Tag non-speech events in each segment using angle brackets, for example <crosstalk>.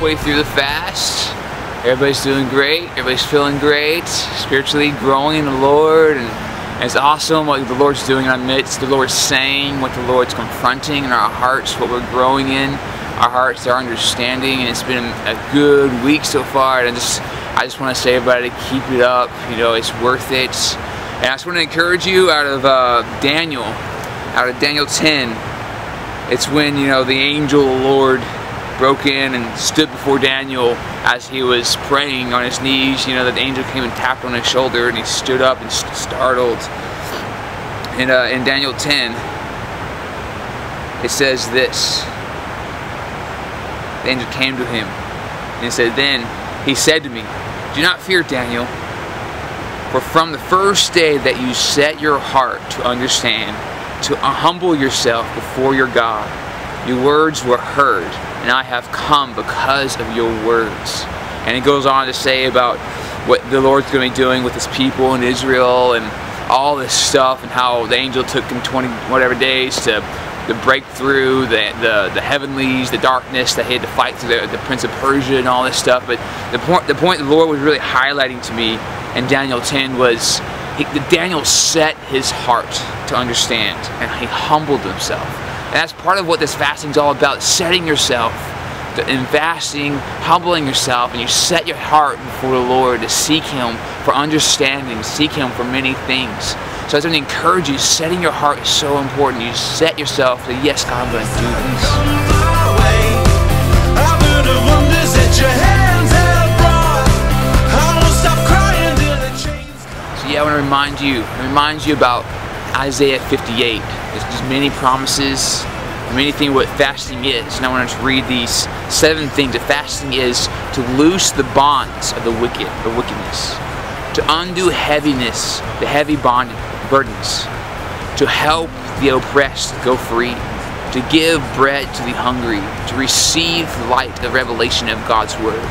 halfway through the fast. Everybody's doing great. Everybody's feeling great. Spiritually growing in the Lord. And, it's awesome what the Lord's doing in our midst. The Lord's saying, what the Lord's confronting in our hearts, what we're growing in our hearts, our understanding. And it's been a good week so far. And I just, I just want to say everybody to keep it up. You know, it's worth it. And I just want to encourage you out of uh, Daniel, out of Daniel 10. It's when, you know, the angel the Lord broke in and stood before Daniel as he was praying on his knees. You know, the angel came and tapped on his shoulder and he stood up and startled. And uh, in Daniel 10, it says this. The angel came to him and he said, Then he said to me, Do not fear, Daniel, for from the first day that you set your heart to understand, to humble yourself before your God, your words were heard, and I have come because of your words. And it goes on to say about what the Lord's going to be doing with his people in Israel and all this stuff and how the angel took him 20 whatever days to to break through the, the, the heavenlies, the darkness that he had to fight through the, the Prince of Persia and all this stuff. But the point, the point the Lord was really highlighting to me in Daniel 10 was he, Daniel set his heart to understand and he humbled himself. And that's part of what this fasting is all about, setting yourself in fasting, humbling yourself, and you set your heart before the Lord to seek Him for understanding, seek Him for many things. So I just want to encourage you, setting your heart is so important. You set yourself to, yes, God, I'm going to do this. So yeah, I want to remind you, remind you about Isaiah 58. There's, many promises, many things what fasting is. And I want to read these seven things that fasting is to loose the bonds of the wicked, or wickedness, to undo heaviness, the heavy bond burdens, to help the oppressed go free, to give bread to the hungry, to receive light, the revelation of God's word,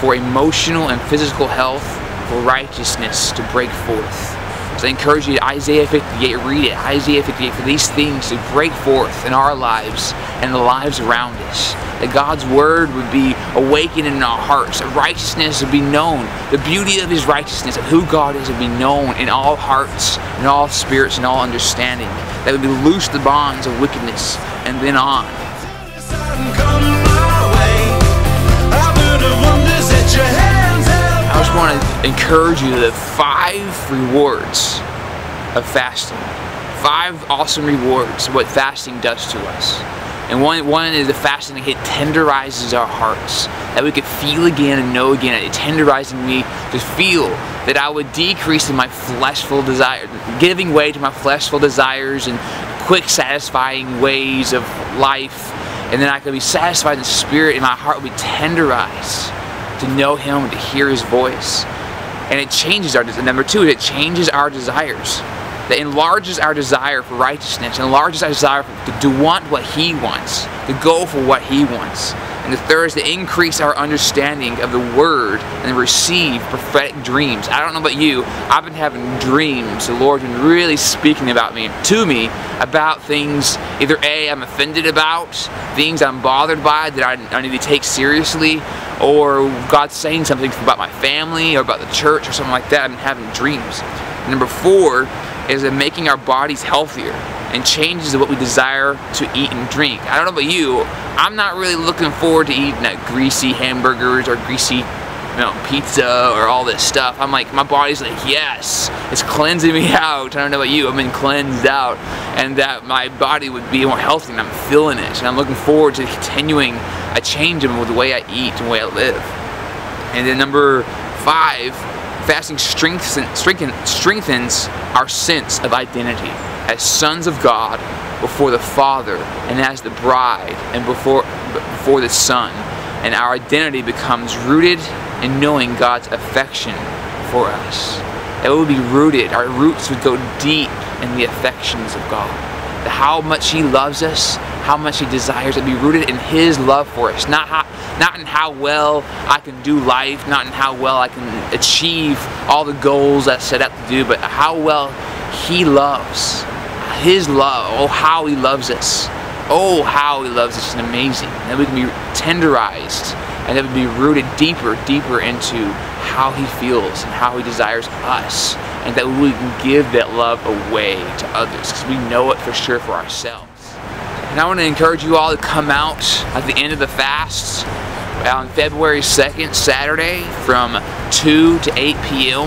for emotional and physical health, for righteousness to break forth I encourage you to Isaiah 58, read it, Isaiah 58, for these things to break forth in our lives and the lives around us. That God's word would be awakened in our hearts, that righteousness would be known, the beauty of his righteousness, of who God is, would be known in all hearts, in all spirits, in all understanding. That would be loose the bonds of wickedness and then on. Want to encourage you the five rewards of fasting. Five awesome rewards, what fasting does to us. And one, one is the fasting that it tenderizes our hearts. That we could feel again and know again. It tenderizing me to feel that I would decrease in my fleshful desire, giving way to my fleshful desires and quick satisfying ways of life. And then I could be satisfied in the spirit and my heart would be tenderized to know Him, to hear His voice. And it changes our. Number two, it changes our desires. That enlarges our desire for righteousness, enlarges our desire to, to want what He wants, to go for what He wants. And the third is to increase our understanding of the Word and receive prophetic dreams. I don't know about you, I've been having dreams. The Lord's been really speaking about me, to me, about things either A, I'm offended about, things I'm bothered by that I, I need to take seriously, or God's saying something about my family or about the church or something like that. I'm having dreams. Number four is that making our bodies healthier and changes what we desire to eat and drink. I don't know about you, I'm not really looking forward to eating that greasy hamburgers or greasy you know, pizza or all this stuff. I'm like, my body's like, yes, it's cleansing me <laughs> out. I don't know about you, I've been cleansed out. And that my body would be more healthy and I'm feeling it. And I'm looking forward to continuing a change in the way I eat and the way I live. And then number five, fasting strengthens, strengthens our sense of identity as sons of God before the Father and as the bride and before, before the Son. And our identity becomes rooted in knowing God's affection for us. That would be rooted, our roots would go deep in the affections of God. The How much He loves us, how much He desires to be rooted in His love for us, not how, not in how well I can do life, not in how well I can achieve all the goals I set out to do, but how well He loves. His love, oh how He loves us. Oh how He loves us is amazing. That we can be tenderized and that be rooted deeper, deeper into how he feels and how he desires us, and that we can give that love away to others because we know it for sure for ourselves. And I want to encourage you all to come out at the end of the fast uh, on February 2nd, Saturday, from 2 to 8 p.m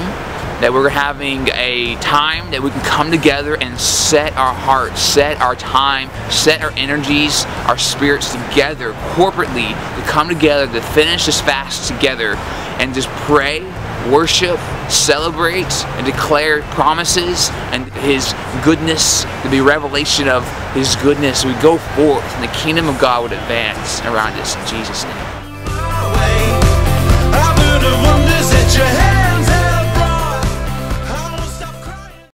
that we're having a time that we can come together and set our hearts, set our time, set our energies, our spirits together corporately to come together to finish this fast together and just pray, worship, celebrate, and declare promises and His goodness, to be revelation of His goodness. We go forth and the kingdom of God would advance around us in Jesus' name.